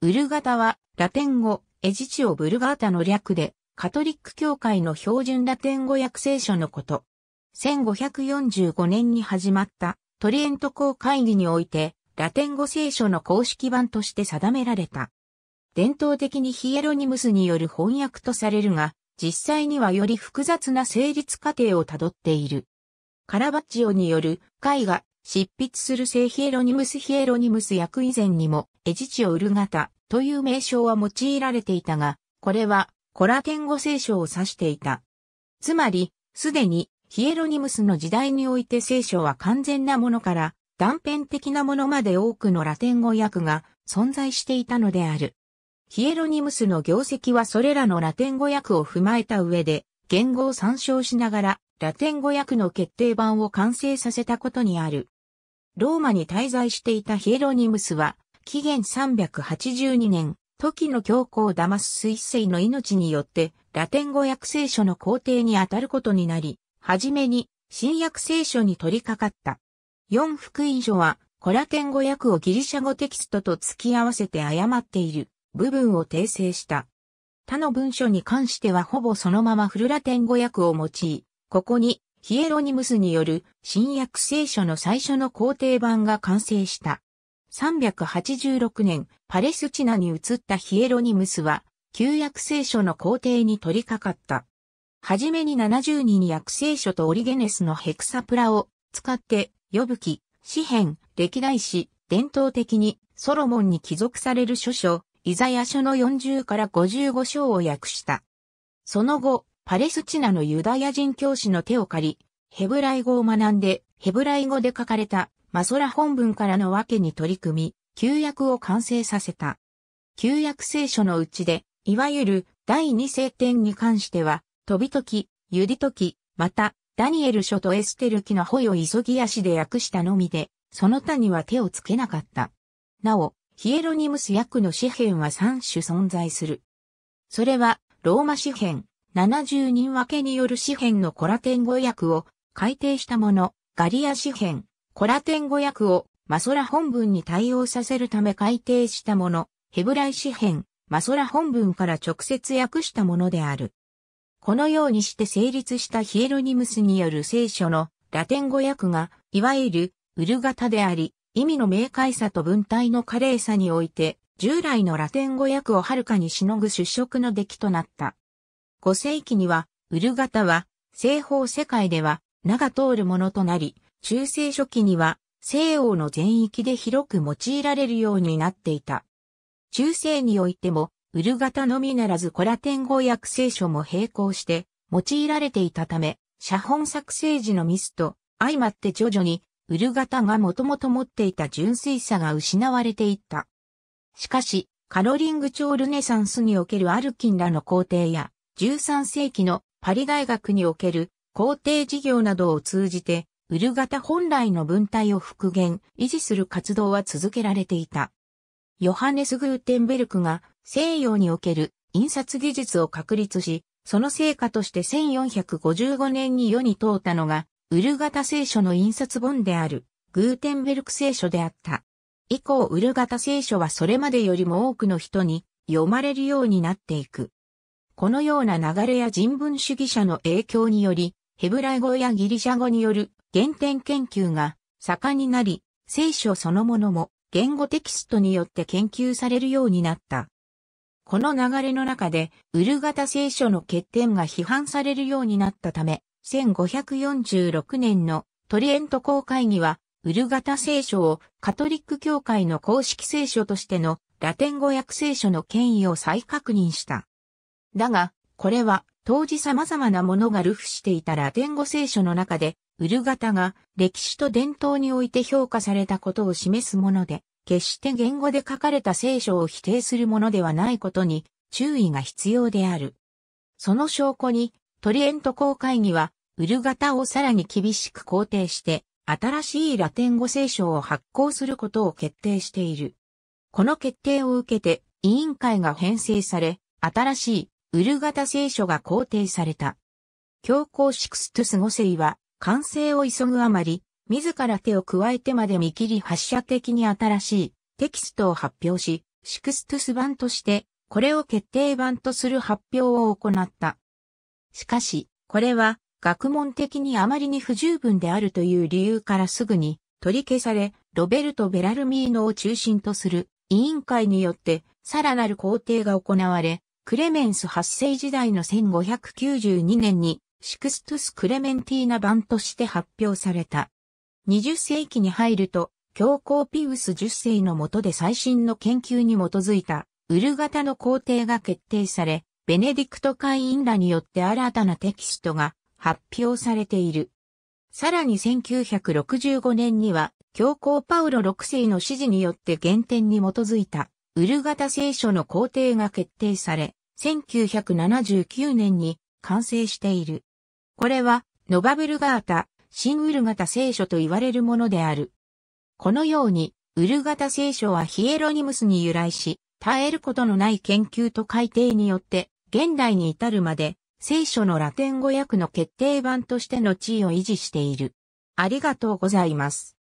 ウルガタはラテン語、エジチオ・ブルガータの略で、カトリック教会の標準ラテン語訳聖書のこと。1545年に始まったトリエント公会議において、ラテン語聖書の公式版として定められた。伝統的にヒエロニムスによる翻訳とされるが、実際にはより複雑な成立過程をたどっている。カラバッチオによる絵画、執筆する聖ヒエロニムス・ヒエロニムス役以前にも、エジチオ・ウルガタという名称は用いられていたが、これはコラテン語聖書を指していた。つまり、すでにヒエロニムスの時代において聖書は完全なものから断片的なものまで多くのラテン語訳が存在していたのである。ヒエロニムスの業績はそれらのラテン語訳を踏まえた上で、言語を参照しながらラテン語訳の決定版を完成させたことにある。ローマに滞在していたヒエロニムスは、紀元382年、時の教皇ダマスス一世の命によってラテン語訳聖書の皇帝にあたることになり、はじめに、新約聖書に取り掛かった。四福音書は、コラテン語訳をギリシャ語テキストと付き合わせて誤っている部分を訂正した。他の文書に関してはほぼそのままフルラテン語訳を用い、ここにヒエロニムスによる新約聖書の最初の皇帝版が完成した。386年、パレスチナに移ったヒエロニムスは、旧約聖書の皇帝に取り掛かった。はじめに70人訳聖書とオリゲネスのヘクサプラを使って、呼ぶ記、詩編、歴代史、伝統的にソロモンに帰属される書書、イザヤ書の40から55章を訳した。その後、パレスチナのユダヤ人教師の手を借り、ヘブライ語を学んで、ヘブライ語で書かれたマソラ本文からのわけに取り組み、旧約を完成させた。旧約聖書のうちで、いわゆる第二聖典に関しては、飛び時、ゆり時、また、ダニエル書とエステル記の保を急ぎ足で訳したのみで、その他には手をつけなかった。なお、ヒエロニムス訳の詩篇は3種存在する。それは、ローマ詩篇、70人分けによる詩篇のコラテン語訳を改訂したもの、ガリア詩篇、コラテン語訳をマソラ本文に対応させるため改訂したもの、ヘブライ詩篇、マソラ本文から直接訳したものである。このようにして成立したヒエロニムスによる聖書のラテン語訳が、いわゆるウル型であり、意味の明快さと文体の華麗さにおいて、従来のラテン語訳をはるかにしのぐ出色の出来となった。5世紀には、ウル型は、西方世界では名が通るものとなり、中世初期には西欧の全域で広く用いられるようになっていた。中世においても、ウル型のみならずコラテン語訳聖書も並行して用いられていたため、写本作成時のミスと相まって徐々にウル型がもともと持っていた純粋さが失われていった。しかし、カロリング朝ルネサンスにおけるアルキンらの皇帝や、13世紀のパリ大学における皇帝事業などを通じて、ウル型本来の文体を復元、維持する活動は続けられていた。ヨハネス・グーテンベルクが西洋における印刷技術を確立し、その成果として1455年に世に通ったのが、ウルガタ聖書の印刷本である、グーテンベルク聖書であった。以降、ウルガタ聖書はそれまでよりも多くの人に読まれるようになっていく。このような流れや人文主義者の影響により、ヘブライ語やギリシャ語による原点研究が盛んになり、聖書そのものも言語テキストによって研究されるようになった。この流れの中で、ウルガタ聖書の欠点が批判されるようになったため、1546年のトリエント公会議は、ウルガタ聖書をカトリック教会の公式聖書としてのラテン語訳聖書の権威を再確認した。だが、これは当時様々なものが流布していたラテン語聖書の中で、ウルガタが歴史と伝統において評価されたことを示すもので、決して言語で書かれた聖書を否定するものではないことに注意が必要である。その証拠に、トリエント公会議は、ウルガタをさらに厳しく校訂して、新しいラテン語聖書を発行することを決定している。この決定を受けて、委員会が編成され、新しいウルガタ聖書が校訂された。教皇シクストゥス5世は、完成を急ぐあまり、自ら手を加えてまで見切り発車的に新しいテキストを発表し、シクストゥス版として、これを決定版とする発表を行った。しかし、これは学問的にあまりに不十分であるという理由からすぐに取り消され、ロベルト・ベラルミーノを中心とする委員会によってさらなる工程が行われ、クレメンス8世時代の1592年にシクストゥス・クレメンティーナ版として発表された。20世紀に入ると、教皇ピウス10世の下で最新の研究に基づいたウル型の工程が決定され、ベネディクト会員らによって新たなテキストが発表されている。さらに1965年には、教皇パウロ6世の指示によって原点に基づいた、ウル型聖書の工程が決定され、1979年に完成している。これは、ノバブルガータ、新ウル型聖書と言われるものである。このように、ウル型聖書はヒエロニムスに由来し、絶えることのない研究と改定によって、現代に至るまで、聖書のラテン語訳の決定版としての地位を維持している。ありがとうございます。